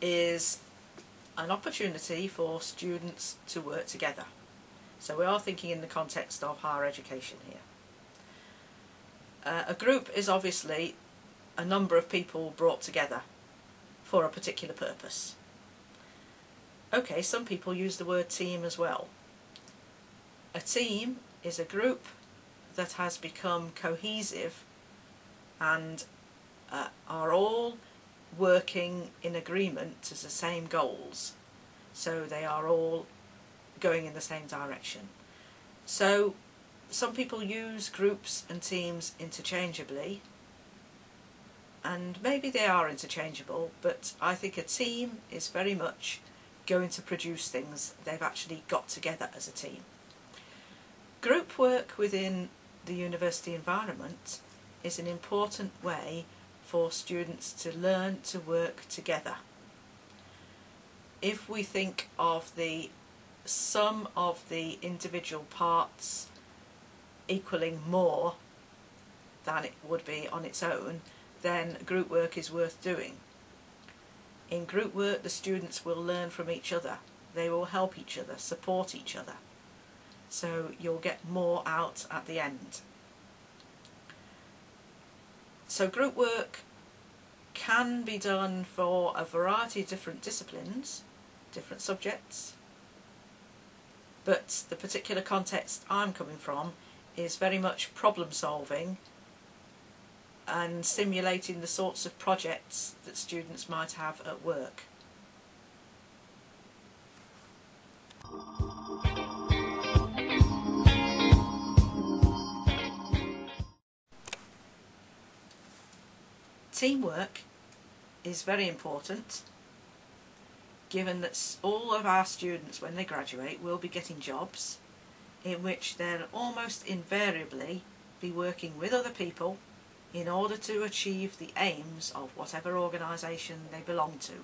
is an opportunity for students to work together. So we are thinking in the context of higher education here. Uh, a group is obviously a number of people brought together for a particular purpose. Okay, some people use the word team as well. A team is a group that has become cohesive and uh, are all working in agreement to the same goals. So they are all going in the same direction. So some people use groups and teams interchangeably and maybe they are interchangeable but I think a team is very much going to produce things they've actually got together as a team. Group work within the university environment is an important way for students to learn to work together. If we think of the sum of the individual parts equaling more than it would be on its own, then group work is worth doing. In group work the students will learn from each other. They will help each other, support each other. So you'll get more out at the end. So group work can be done for a variety of different disciplines, different subjects, but the particular context I'm coming from is very much problem solving and simulating the sorts of projects that students might have at work. Teamwork is very important given that all of our students when they graduate will be getting jobs in which they'll almost invariably be working with other people in order to achieve the aims of whatever organisation they belong to.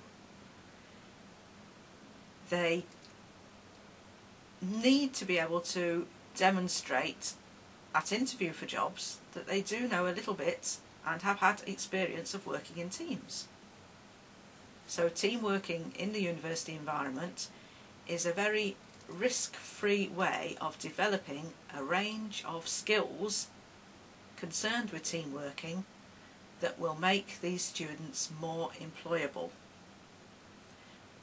They need to be able to demonstrate at interview for jobs that they do know a little bit and have had experience of working in teams. So team working in the university environment is a very risk-free way of developing a range of skills concerned with team working that will make these students more employable.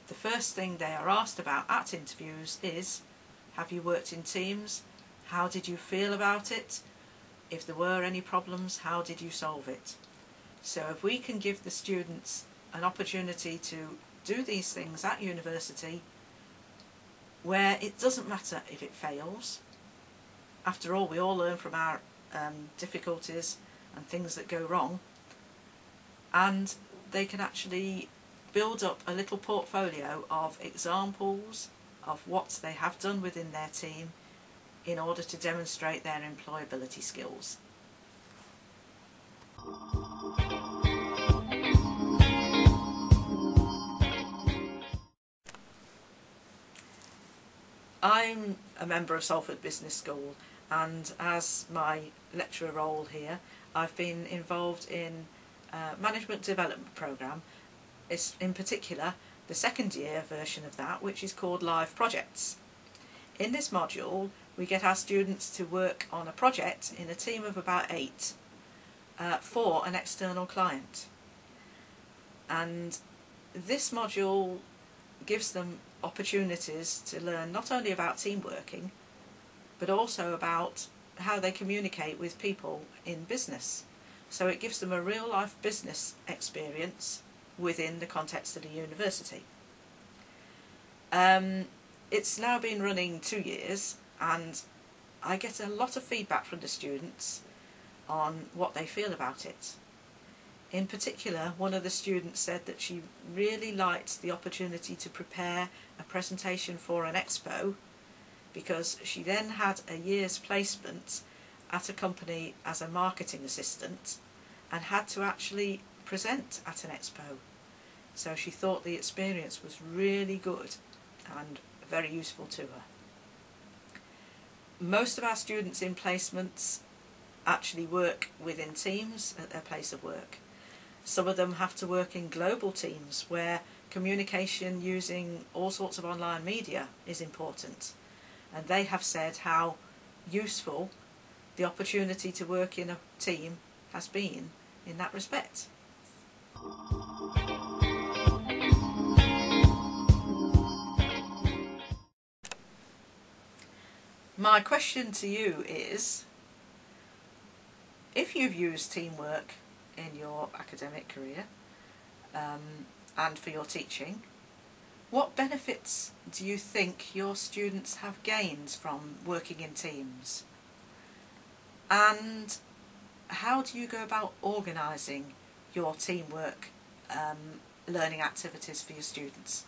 The first thing they are asked about at interviews is have you worked in teams? How did you feel about it? If there were any problems, how did you solve it? So if we can give the students an opportunity to do these things at university where it doesn't matter if it fails. After all, we all learn from our um, difficulties and things that go wrong and they can actually build up a little portfolio of examples of what they have done within their team in order to demonstrate their employability skills. I'm a member of Salford Business School and as my lecturer role here I've been involved in uh, management development programme is in particular the second year version of that which is called live projects. In this module we get our students to work on a project in a team of about eight uh, for an external client and this module gives them opportunities to learn not only about team working but also about how they communicate with people in business. So it gives them a real life business experience within the context of the university. Um, it's now been running two years and I get a lot of feedback from the students on what they feel about it. In particular, one of the students said that she really liked the opportunity to prepare a presentation for an expo because she then had a year's placement at a company as a marketing assistant and had to actually present at an expo. So she thought the experience was really good and very useful to her. Most of our students in placements actually work within teams at their place of work. Some of them have to work in global teams where communication using all sorts of online media is important. And they have said how useful the opportunity to work in a team has been in that respect. My question to you is if you've used teamwork in your academic career um, and for your teaching, what benefits do you think your students have gained from working in teams? And how do you go about organising your teamwork um, learning activities for your students?